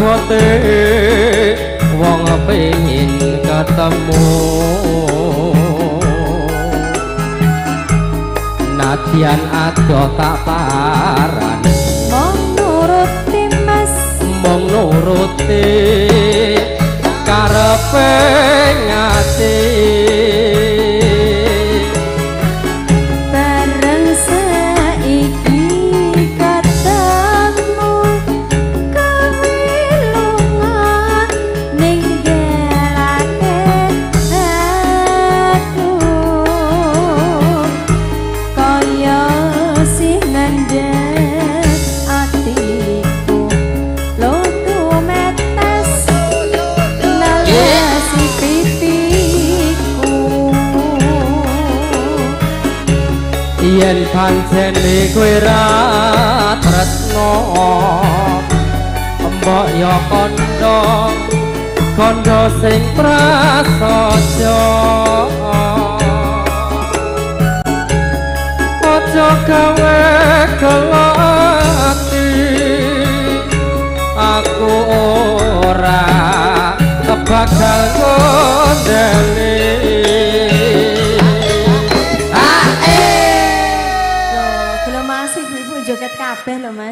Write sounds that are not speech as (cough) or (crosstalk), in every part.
abote wong pengin ketemu. Nadian ado tak parani mong nuruti mas. Mong nuruti karepe ngati yen pancen kowe ra tresno mbok yo kondo kondo sing prasaja aja gawe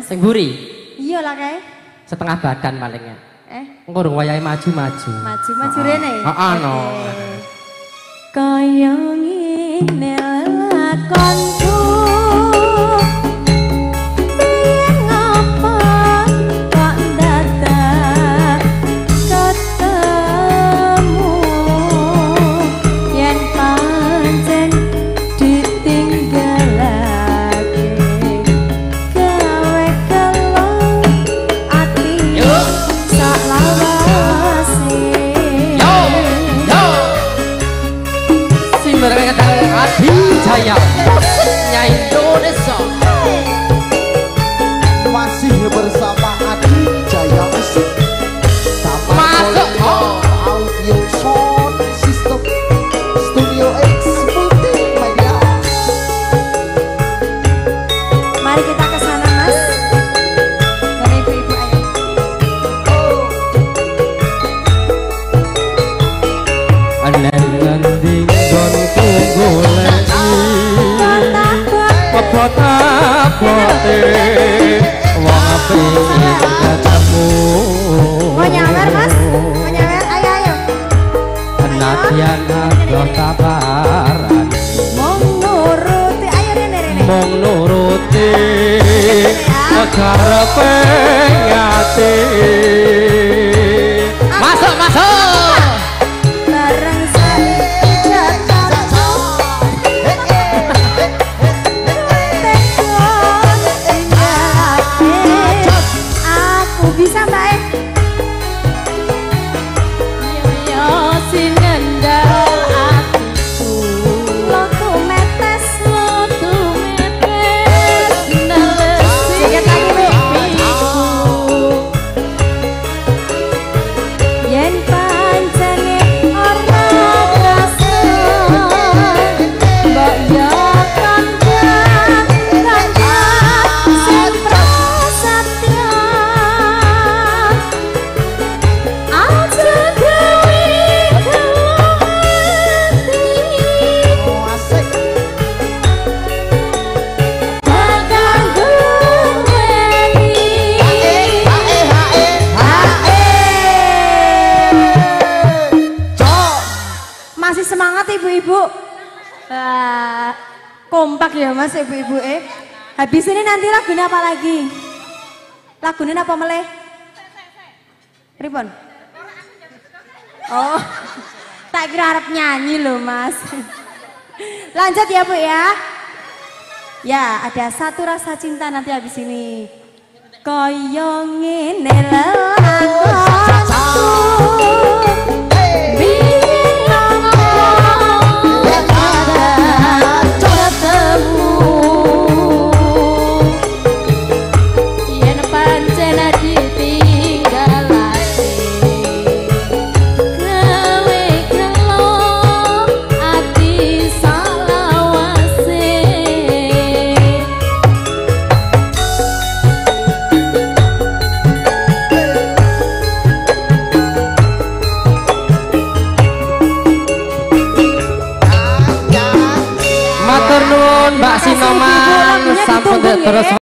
sing buri iya lah kae. Setengah badan palingnya eh? Engko urung wayahe maju-maju. Maju maju rene? Heeh, no. Oke. kaya ngene lakonku Jaya. Nyai Indonesia masih bersama Adi Jaya Musik Masuk. Kolektor Audio Sound System. Studio X Multimedia. Mari kita karepe ati Masih semangat ibu-ibu? Wah, kompak ya mas ibu-ibu eh. Habis ini nanti lagunya apa lagi? Lagunya apa meleh? Ribon? Oh, (laughs) tak kira harap nyanyi loh mas. Lanjut ya bu ya. Ya, ada satu rasa cinta nanti habis ini. Kaya ngene Para